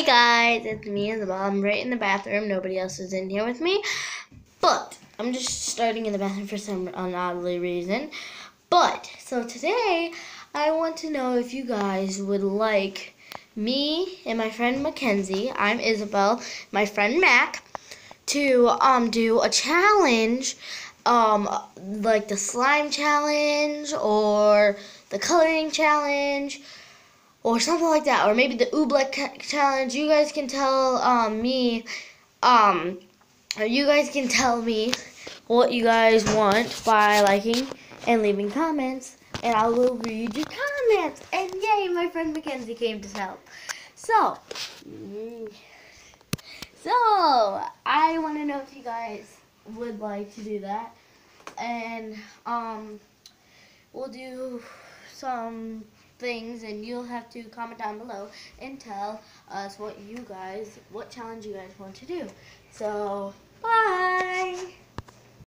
Hey guys, it's me Isabel. I'm right in the bathroom. Nobody else is in here with me. But I'm just starting in the bathroom for some ungodly reason. But so today I want to know if you guys would like me and my friend Mackenzie, I'm Isabel, my friend Mac, to um do a challenge, um like the slime challenge or the coloring challenge or something like that, or maybe the Oobleck challenge. You guys can tell um, me, um, you guys can tell me what you guys want by liking and leaving comments, and I will read your comments. And yay, my friend Mackenzie came to help. So, so I want to know if you guys would like to do that, and um, we'll do some things and you'll have to comment down below and tell us what you guys what challenge you guys want to do. So